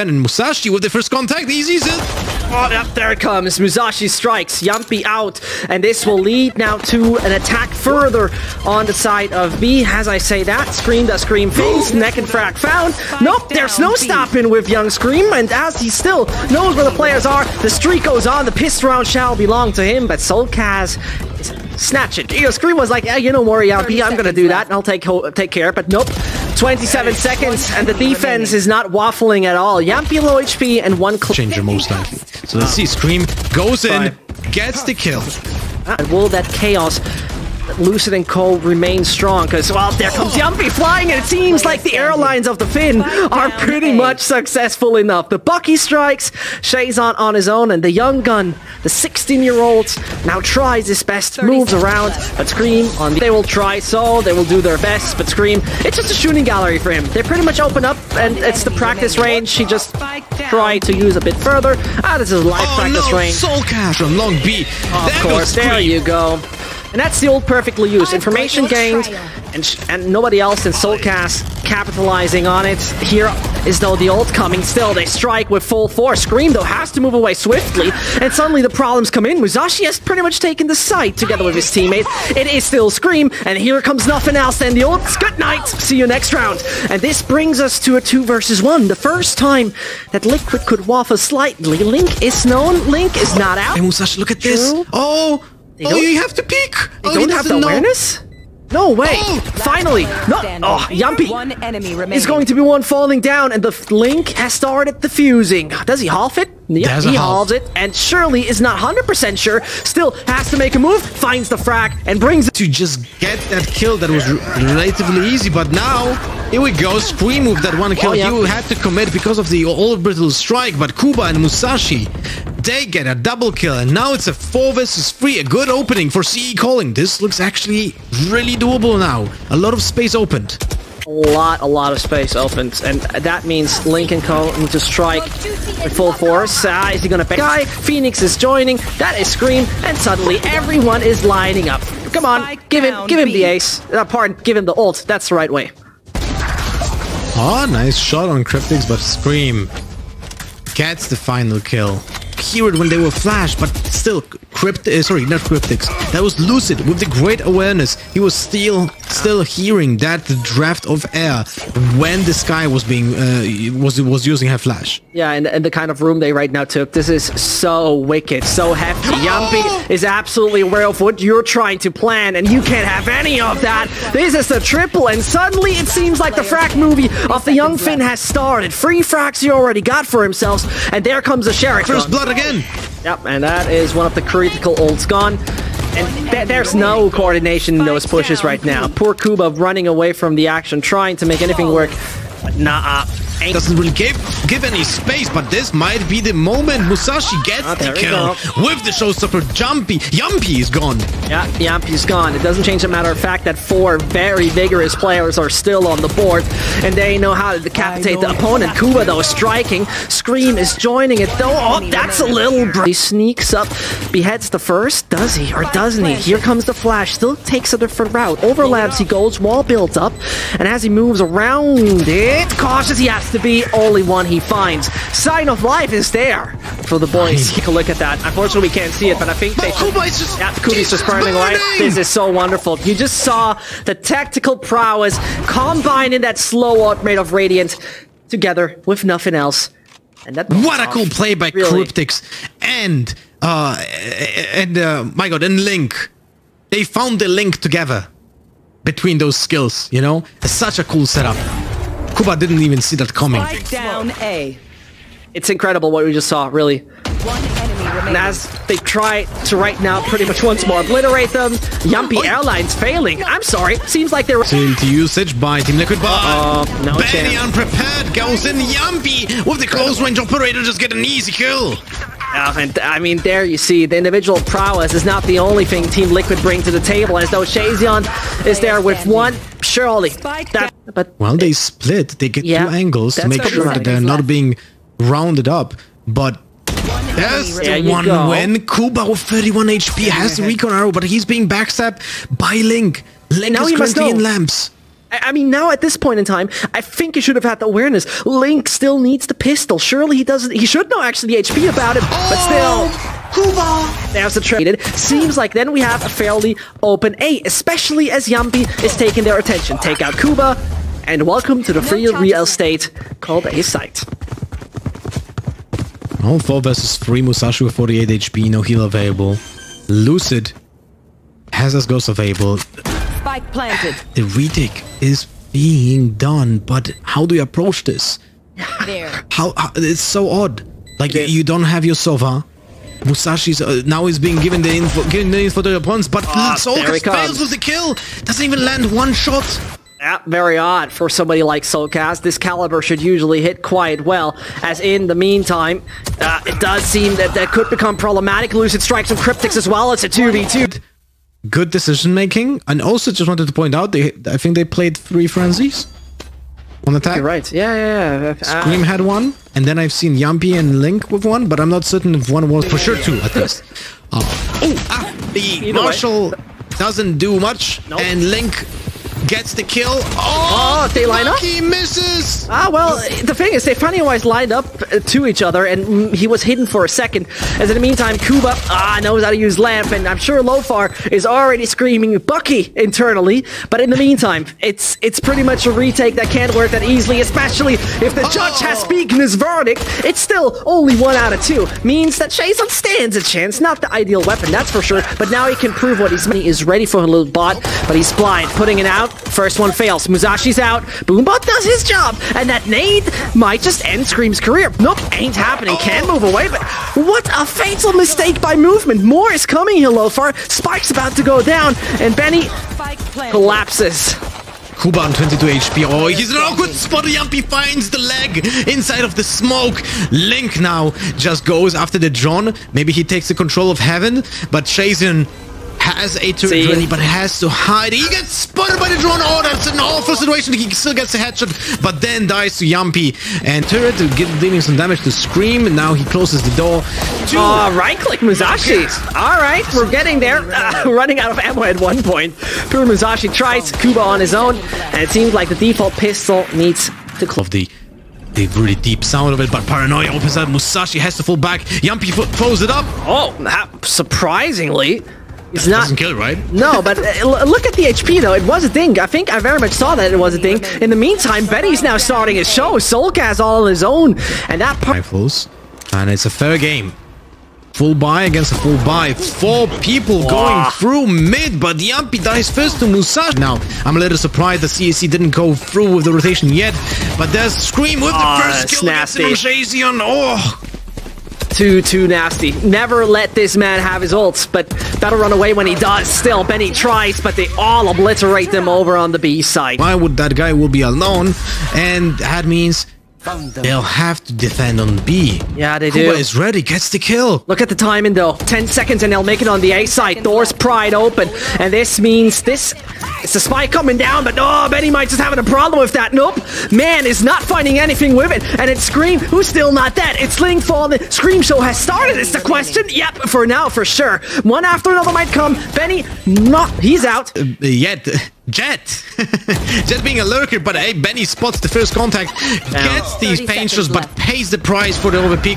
And Musashi with the first contact, easy it. Oh, yep, there it comes. Musashi strikes. Jamppi out. And this will lead now to an attack further on the side of B. As I say that, Scream does Scream face. Neck and frag found. Nope, there's no stopping with young Scream. And as he still knows where the players are, the streak goes on. The pistol round shall belong to him. But Soulcas snatch it. You know, Scream was like, yeah, you worry, Jamppi. I'm going to do that and I'll take, take care. But nope. 27 seconds, and the defense is not waffling at all. Jamppi low HP and one changer most likely. So let's see. Scream goes in, gets the kill. And will that chaos Lucid and Cole remain strong because, well, there comes Jamppi flying, and it seems like the airlines of the Finn are pretty much successful enough. The Bucky strikes, Shazeon on his own, and the young gun, the 16-year-old, now tries his best, moves around, but Scream on the, they will try so, they will do their best, but Scream, it's just a shooting gallery for him. They pretty much open up, and it's the practice range. He just tried to use a bit further. Ah, this is live oh, practice no. range. Soulcas on long B. Of course, there you go. And that's the old perfectly used. Information gained, and, and nobody else in Soulcas capitalizing on it. Here is though the ult coming still. They strike with full force. Scream though has to move away swiftly, and suddenly the problems come in. Musashi has pretty much taken the site together with his teammate. It is still Scream, and here comes nothing else than the ults. Good night. See you next round. And this brings us to a two versus one. The first time that Liquid could waffle slightly. Link is known. Link is not out. Hey Musashi, look at this. Oh, they oh, you have to peek. They oh, don't have the know. awareness? No way! Oh. Finally! No! Oh, Jamppi is going to be one falling down, and the Link has started defusing. Does he half it? Yep, he halves it, and Shirley is not 100% sure. Still has to make a move, finds the frag, and brings it to just get that kill that was relatively easy. But now, here we go. Scream with that one kill. Oh, yeah. You had to commit because of the orbital strike, but Kuba and Musashi they get a double kill, and now it's a 4 versus 3, a good opening for CE Calling. This looks actually really doable now. A lot of space opened. A lot, a lot of space opened, and that means Lincoln Co. need to strike with full force. Ah, is he gonna pick guy? Phoenix is joining, that is Scream, and suddenly everyone is lining up. Come on, give him, give him the ace. Uh, pardon, give him the ult. That's the right way. Oh, nice shot on Kryptix, but Scream gets the final kill hear it when they were flashed, but still, Crypt, uh, sorry, not Kryptix. That was Lucid with the great awareness. He was still, still hearing that draft of air when the sky was being, uh, was was using her flash. Yeah, and, and the kind of room they right now took. This is so wicked, so hefty. Jamppi is absolutely aware of what you're trying to plan, and you can't have any of that. This is a triple, and suddenly it seems like the frag movie of the young Finn has started. Free frags he already got for himself, and there comes the sheriff. First blood again. Yep, and that is one of the critical ults gone. And th there's no coordination in those pushes right now. Poor Kuba running away from the action, trying to make anything work. Nah, doesn't really give give any space, but this might be the moment Musashi gets oh, the kill with the showstopper Jumpy. Jamppi is gone. Yeah, Jamppi's gone. It doesn't change the matter of fact that four very vigorous players are still on the board, and they know how to decapitate the opponent. Kuba, though, is striking. Scream is joining it, though. Oh, that's a little... He sneaks up, beheads the first. Does he, or doesn't he? Here comes the flash. Still takes a different route. Overlaps, he goes, wall builds up, and as he moves around it, cautious, he has to be only one he finds. Sign of life is there for the boys. Take a look at that. Unfortunately, we can't see it, but I think they... Kuba's just... Yeah, Kubi's just burning away. This is so wonderful. You just saw the tactical prowess combined in that slow art made of Radiant together with nothing else. And that what a cool play by really. Kryptix and uh and uh my god and Link. They found the link together between those skills, you know? It's such a cool setup. Kuba didn't even see that coming. down A. It's incredible what we just saw, really. One enemy And as they try to right now pretty much once more obliterate them, Jamppi Airlines failing. I'm sorry, seems like they're... Into usage by Team Liquid Bar. Uh, no Benny unprepared goes in Jamppi with the close range operator just get an easy kill. Uh, and I mean, there you see the individual prowess is not the only thing Team Liquid bring to the table. As though Shazeon is there with one, surely. That, but well, they split. They get yeah, two angles to make sure that they're not being rounded up. But there's the one go. win. Kuba with 31 HP has the recon arrow, but he's being backstabbed by Link. Link now is currently in lamps. I I mean, now at this point in time, I think he should have had the awareness. Link still needs the pistol. Surely he doesn't. He should know actually the HP about it, but oh, still. Kuba! There's the traded. Seems like then we have a fairly open A, especially as Jamppi is taking their attention. Take out Kuba, and welcome to the free real estate called A site. All 4 versus 3, Musashi with 48 HP, no heal available. Lucid has as ghost available. Spike planted. The retake is being done, but how do you approach this? There. How, how it's so odd. Like It is. you don't have your Sova. Musashi's uh, now is being given the info, given the info to the opponents, but Soul fails with the kill. Doesn't even land one shot. Yeah, very odd for somebody like Soulcas. This caliber should usually hit quite well, as in the meantime, uh, it does seem that that could become problematic. Lucid strikes some Kryptix as well. It's a 2v2. Good decision making, and also just wanted to point out they I think they played three frenzies on attack. You're right. Yeah, yeah, yeah. Uh, Scream had one, and then I've seen Jamppi and Link with one, but I'm not certain if one was for sure two at least. Oh, oh ah, the Either way. Marshall doesn't do much, Nope. and Link gets the kill. Oh, Oh, they line up? He misses. Ah, well, the thing is, they funny wise lined up uh, to each other, and mm, he was hidden for a second. As in the meantime, Kuba ah knows how to use lamp, and I'm sure Lofar is already screaming Bucky internally. But in the meantime, it's it's pretty much a retake that can't work that easily, especially if the judge has Oh. spoken his verdict. It's still only one out of two, means that Jason stands a chance. Not the ideal weapon, that's for sure. But now he can prove what he's. He is ready for a little bot, but he's blind, putting it out. First one fails. Musashi's out. Boombot does his job, and that nade might just end Scream's career. Nope, ain't happening. Can move away, but what a fatal mistake by movement. More is coming here, Lofar. Spike's about to go down, and Benny collapses. Kuban 22 HP. Oh, he's in an awkward spot. Jamppi finds the leg inside of the smoke. Link now just goes after the drone. Maybe he takes the control of heaven, but Shazeon has a turret See? ready, but has to hide. He gets spotted by the drone. Oh, that's an awful situation. He still gets a headshot, but then dies to Jamppi. And turret to give, dealing some damage to Scream. And Now he closes the door. Uh, right click Musashi. All right, we're getting there. Uh, running out of ammo at one point. Pure Musashi tries Kuba on his own, and it seems like the default pistol needs to close. of the the really deep sound of it, but Paranoia opens up. Musashi has to fall back. Jamppi fo- throws it up. Oh, that, he's not. Doesn't kill, right? No, but uh, look at the HP though. It was a thing. I think I very much saw that it was a thing. In the meantime, Benny's now starting his show. Soulcas all on his own, and that part. Rifles, and it's a fair game. Full buy against a full buy. Four people going through mid, but Jamppi dies first to Musashi. Now, I'm a little surprised the CSC didn't go through with the rotation yet, but there's Scream with the Oh, first kill against nasty. Shazeon. Oh, Too, too nasty. Never let this man have his ults, but better run away when he does. Still, Benny tries, but they all obliterate them over on the B side. why would that guy will be alone? And that means they'll have to defend on B. Yeah, they Kuba do. is ready, gets the kill. Look at the timing though. 10 seconds and they'll make it on the A side. Doors pried open. And this means this. It's a spy coming down, but oh, Benny might just having a problem with that. Nope. Man is not finding anything with it. And it's Scream, who's still not dead. It's Ling falling. Scream show has started. It's the question. Yep, for now, for sure. One after another might come. Benny, not. He's out. Uh, yet Jett Jett being a lurker but hey Benny spots the first contact gets these 30 pain shots but pays the price for the overpeek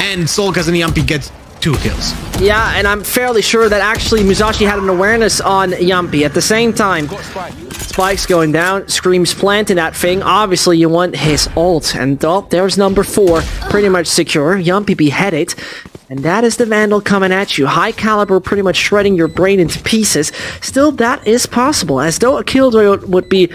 and Soulcas and Jamppi gets two kills Yeah, and I'm fairly sure that actually Musashi had an awareness on Jamppi. At the same time, Spike's going down, Scream's planting that thing. Obviously, you want his ult. And oh, there's number four, pretty much secure. Jamppi beheaded. And that is the Vandal coming at you. High caliber, pretty much shredding your brain into pieces. Still, that is possible. As though a Killjoy would be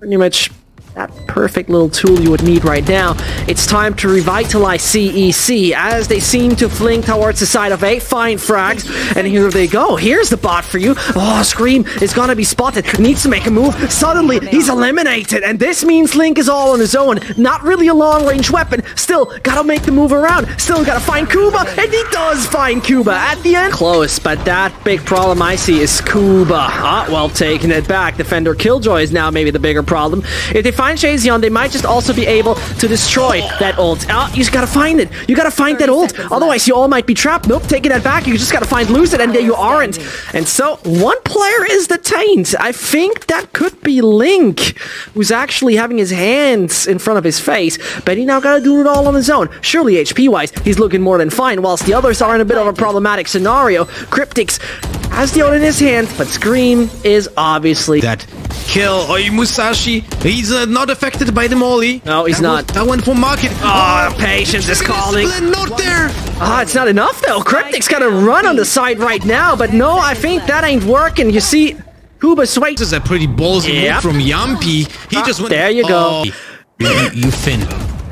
pretty much that perfect little tool you would need right now. It's time to revitalize CEC as they seem to fling towards the side of A. Fine frags, and here they go. Here's the bot for you. Oh, Scream is gonna be spotted. Needs to make a move. Suddenly, he's eliminated, and this means Link is all on his own. Not really a long-range weapon. Still, gotta make the move around. Still gotta find Kuba, and he does find Kuba at the end. Close, but that big problem I see is Kuba. Ah, well, taking it back. Defender Killjoy is now maybe the bigger problem. If they find Shazeon, they might just also be able to destroy that ult. Ah, you just gotta find it. You gotta find that 30 ult. Otherwise, you all might be trapped. Nope, taking that back. You just gotta find Lucid, and there you aren't. And so, one player is detained. I think that could be Link, who's actually having his hands in front of his face, but he now gotta do it all on his own. Surely, HP-wise, he's looking more than fine, whilst the others are in a bit of a problematic scenario. Kryptix has the ult in his hand, but Scream is obviously That kill. Oi, Musashi. He's uh, not affected by the molly. No, he's That not. was- that went for market. Ah, patience is calling. Not there. Ah, it's not enough though. Kryptix's gotta run on the side right now, but no, I think that ain't working. You see, Kuba Sway. This is a pretty ballsy Yep. move from Jamppi. He Ah, just went. there you go. Oh, you, you, you fin.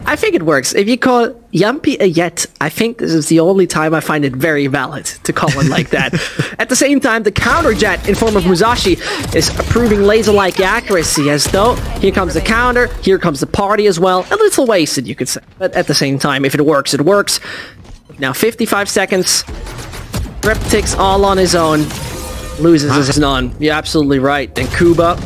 I think it works. If you call Jamppi a yet, I think this is the only time I find it very valid to call it like that. At the same time, the counter Jett in form of Musashi is proving laser-like accuracy as though here comes the counter, here comes the party as well. A little wasted, you could say. But at the same time, if it works, it works. Now 55 seconds. Kryptix's all on his own. Loses his none. You're absolutely right. And Kuba,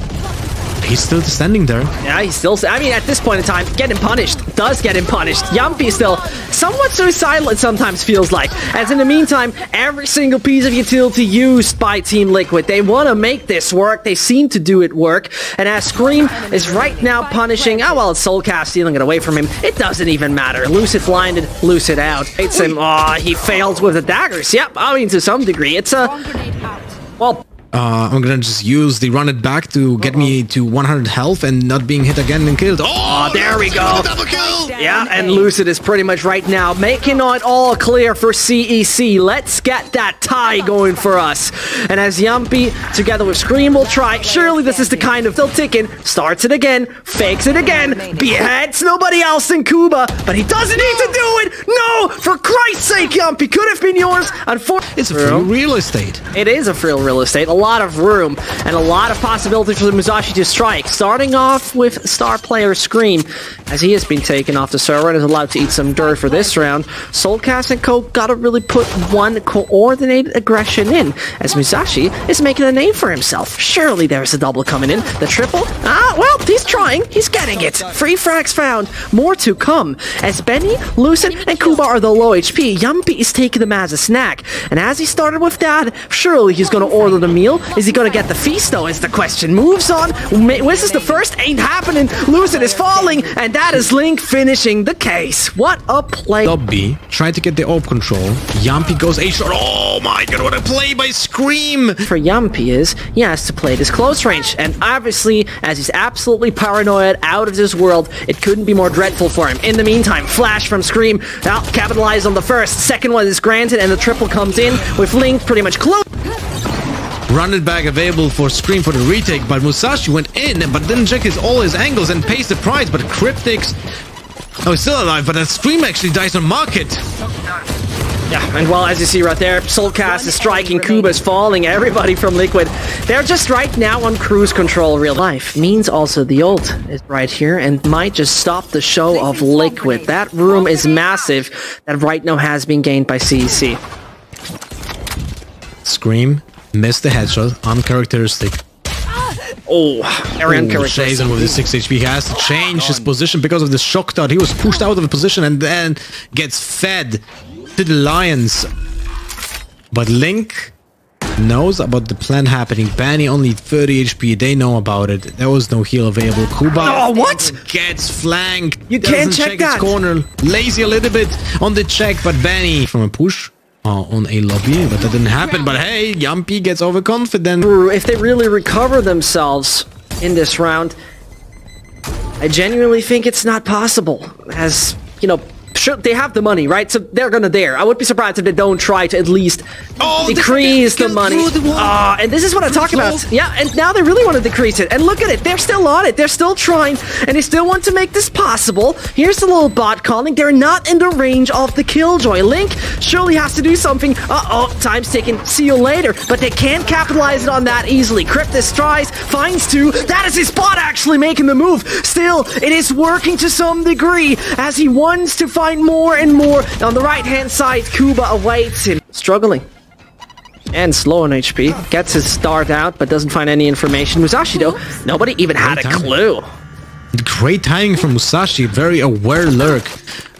He's still standing there. yeah, he's still. I mean, at this point in time, getting punished does get him punished. Jamppi still somewhat suicidal. It sometimes feels like. As in the meantime, every single piece of utility used by Team Liquid, they want to make this work. They seem to do it work. And as Scream is right now punishing, oh well, it's Soulcas stealing it away from him. It doesn't even matter. Lucid blinded, Lucid out. It's him. Oh, he fails with the daggers. Yep, I mean to some degree. It's a well. Uh, I'm gonna just use the run it back to get me to 100 health and not being hit again and killed. Oh, there we go. Double kill. Yeah, and Lucid is pretty much right now making it all clear for CEC. Let's get that tie going for us. And as Jamppi, together with Scream, will try, surely this is the kind of still ticking, starts it again, fakes it again, beheads nobody else in Kuba, but he doesn't need to do it! No! For Christ's sake, Jamppi, could have been yours. Unfortunately, It's a real estate. it is a frill real estate, a lot of room, and a lot of possibility for the Musashi to strike. Starting off with star player Scream, as he has been taken off the server and is allowed to eat some dirt for this round. Soulcas and Co gotta really put one coordinated aggression in, as Musashi is making a name for himself. Surely there's a double coming in. The triple? Ah, well, he's trying. He's getting it. Free frags found. More to come. As Benny, Lucid, and Kuba are the low HP, Jamppi is taking them as a snack. And as he started with that, surely he's gonna order the meal. Is he gonna get the feast though? Is the question. Moves on. Is the first. Ain't happening. Lucid is falling, and that is Link finishing the case. What a play. Dobby tried to get the orb control. Jamppi goes A shot. Oh my god, what a play by Scream! for Jamppi is he has to play this close range. And obviously, as he's absolutely paranoid, out of this world, it couldn't be more dreadful for him. In the meantime, Flash from Scream, now capitalize on the first. Second one is granted, and the triple comes in with Link pretty much close. Run it back available for Scream for the retake, but Musashi went in, but didn't check his all his angles and pays the price. But Kryptix, oh, he's still alive, but that Scream actually dies on market. Yeah, and well, as you see right there, Soulcas is striking, Kuba's falling, everybody from Liquid. They're just right now on cruise control real life. Means also the ult is right here and might just stop the show of Liquid. That room is massive that right now has been gained by CEC. Scream missed the headshot, uncharacteristic. Oh, uncharacteristic. Jason with the 6 HP he has to change his position because of the shock dart. He was pushed out of the position and then gets fed to the lions. But Link knows about the plan happening. Benny only 30 HP. They know about it. There was no heal available. Kuba Oh, what? gets flanked. You can't check his that. corner. Lazy a little bit on the check, but Benny from a push. Uh, on a lobby, but that didn't happen. But hey, Jamppi gets overconfident. if they really recover themselves in this round, I genuinely think it's not possible. As, you know, sure, they have the money, right? So they're gonna dare. I would be surprised if they don't try to at least Oh, decrease the money. the. Ah, and this is what I talk about. Yeah, and now they really want to decrease it. And look at it, they're still on it. They're still trying, and they still want to make this possible. Here's the little bot calling. They're not in the range of the Killjoy. Link surely has to do something. Uh-oh, time's ticking. See you later. But they can't capitalize it on that easily. Kryptix tries, finds two. That is his bot actually making the move. Still, it is working to some degree as he wants to find more and more. On the right-hand side, Kuba awaits him. Struggling and slow on HP. Gets his start out, but doesn't find any information. Musashi, though, nobody even had a clue. Great timing from Musashi, very aware lurk.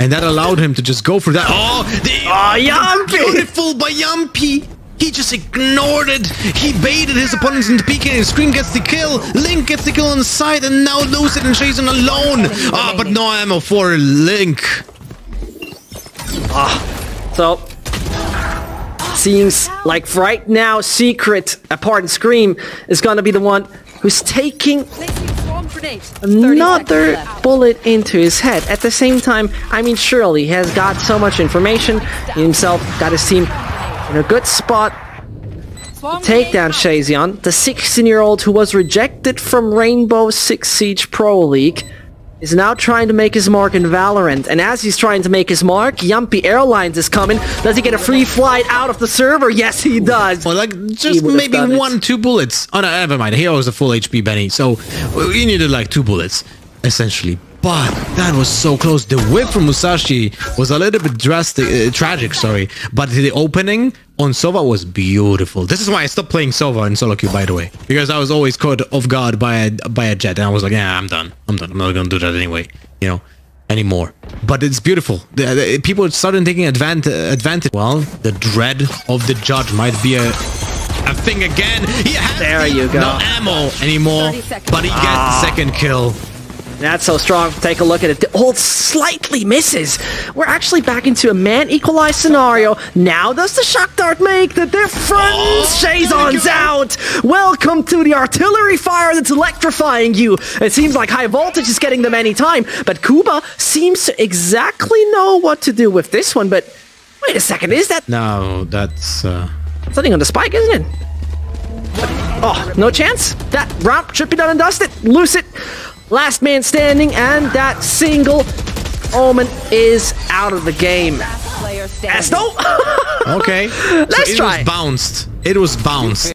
And that allowed him to just go for that. Oh, the, Oh, Jamppi! Beautiful by Jamppi! He just ignored it. He baited his opponents into peeking. and Scream gets the kill. Link gets the kill on the side, and now Lucid and Jason alone. Ah, but no ammo for Link. Ah. So, seems like right now, Secret, uh, apart and Scream, is gonna be the one who's taking Placing swarm grenade. 30 another bullet into his head. At the same time, I mean, surely he has got so much information. He himself got his team in a good spot. Take down Shazeon, the 16-year-old who was rejected from Rainbow Six Siege Pro League, is now trying to make his mark in Valorant. And as he's trying to make his mark, Jamppi Airlines is coming. Does he get a free flight out of the server? Yes, he does. Well, like just maybe done it. one, two bullets. Oh no, never mind. He was a full HP Benny, so we needed like two bullets, essentially. But that was so close. The whip from Musashi was a little bit drastic, uh, tragic. Sorry, but the opening on Sova was beautiful. This is why I stopped playing Sova in solo queue, by the way, because I was always caught off guard by a by a Jett, and I was like, yeah, I'm done. I'm done. I'm not gonna do that anyway. You know anymore. But it's beautiful. The, the- people started taking advantage. Advantage. Well, the dread of the judge might be a a thing again. He has There you go. No ammo anymore, but he gets the second kill. That's so strong. Take a look at it. The ult slightly misses. We're actually back into a man equalized scenario. Now does the shock dart make the difference? Oh, Shazeon's out. Welcome to the artillery fire that's electrifying you. It seems like high voltage is getting them any time, but Kuba seems to exactly know what to do with this one. But wait a second, is that No, that's uh, something on the spike, isn't it? Oh, no chance. That round should be done and dusted. Loose it. Last man standing, and that single Omen is out of the game. Player. Esto? okay. Let's so it try was bounced. It was bounced.